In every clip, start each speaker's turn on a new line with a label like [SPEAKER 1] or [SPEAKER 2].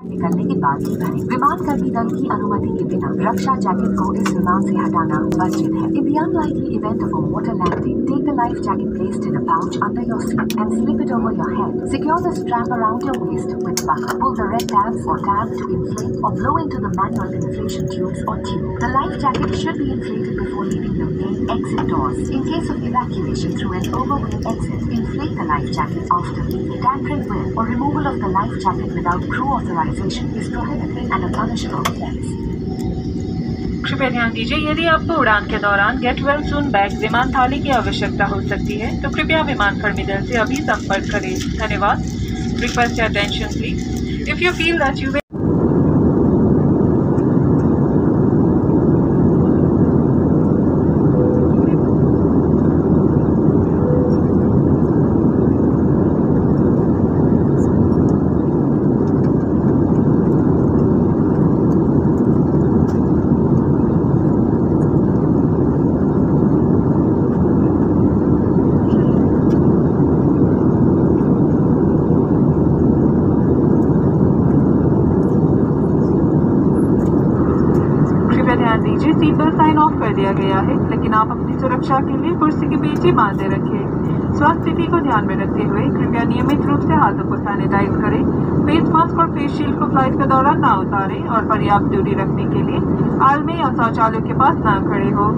[SPEAKER 1] निकलने के बाद ही विमान कर्मी दल की अनुमति के बिना रक्षा जैकेट को इस विमान से हटाना वर्जित है। In unlikely event of a landing take life jacket placed in a pouch under your seat and slip it over your head secure the strap around your waist buckle. Pull the red tabs or tab to inflate or blow into the manual inflation tubes or tube. The life jacket should be inflated before leaving the main exit doors. In case of evacuation through an overwing exit, inflate the life jacket after leaving. Tampering with or removal of the life jacket without crew authorization is prohibited and a punishable offense.
[SPEAKER 2] कृपया ध्यान दीजिए यदि आपको उड़ान के दौरान get well soon bag विमान थाली की आवश्यकता हो सकती है तो कृपया विमान कर्मी दल से अभी संपर्क करें धन्यवाद Request your attention please. If you feel that you ध्यान दीजिए सीट बेल्ट साइन ऑफ़ कर दिया गया है लेकिन आप अपनी सुरक्षा के लिए कुर्सी के पेची बांधे रखें स्वास्थ्य स्थिति को ध्यान में रखते हुए कृपया नियमित रूप से हाथों को सैनिटाइज करें फेस मास्क और फेस शील्ड को फ़्लाइट के दौरान ना उतारें और पर्याप्त दूरी रखने के लिए आलमे या शौचालयों के पास ना खड़े हो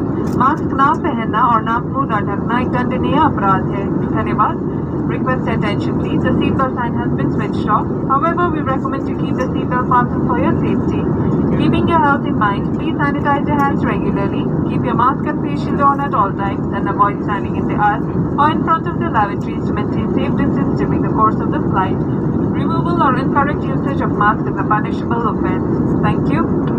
[SPEAKER 2] मास्क ना पहनना और नाक मुँह न ढकना एक दंडनीय अपराध है धन्यवाद Request attention please. The seatbelt sign has been switched off. However, we recommend to keep the seatbelt fastened for your safety. In mind, please sanitize your hands regularly. Keep your mask and face shield on at all times and avoid standing in the aisle or in front of the lavatories to maintain safe distance during the course of the flight. Removal or incorrect usage of mask is a punishable offense. Thank you.